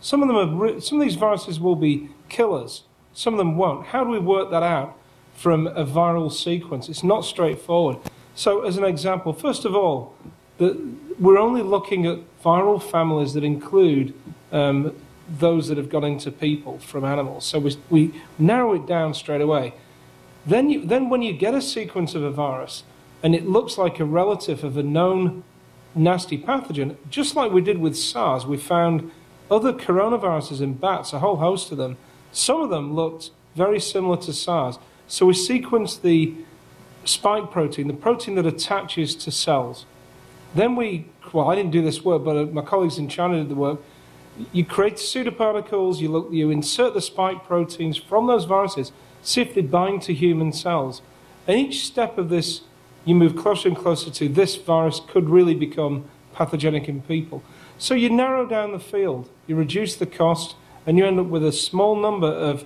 Some of them are, re- some of these viruses will be killers. Some of them won't. How do we work that out from a viral sequence? It's not straightforward. So, as an example, first of all, the, we're only looking at viral families that include um, those that have gone into people from animals. So we, we narrow it down straight away. Then, you, then when you get a sequence of a virus and it looks like a relative of a known nasty pathogen, just like we did with SARS, we found other coronaviruses in bats, a whole host of them. Some of them looked very similar to SARS. So we sequenced the spike protein, the protein that attaches to cells. Then we, well, I didn't do this work, but uh, my colleagues in China did the work. You create pseudoparticles, you, look, you insert the spike proteins from those viruses, see if they bind to human cells. And each step of this, you move closer and closer to this virus could really become pathogenic in people. So you narrow down the field, you reduce the cost, and you end up with a small number of,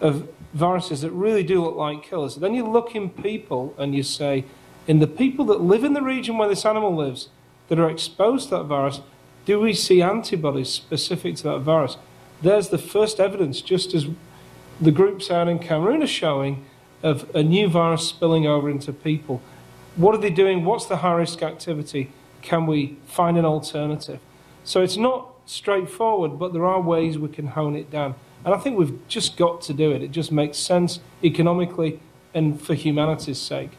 of viruses that really do look like killers. Then you look in people and you say, in the people that live in the region where this animal lives, that are exposed to that virus, do we see antibodies specific to that virus? There's the first evidence, just as the groups out in Cameroon are showing, of a new virus spilling over into people. What are they doing? What's the high risk activity? Can we find an alternative? So it's not straightforward, but there are ways we can hone it down. And I think we've just got to do it. It just makes sense economically and for humanity's sake.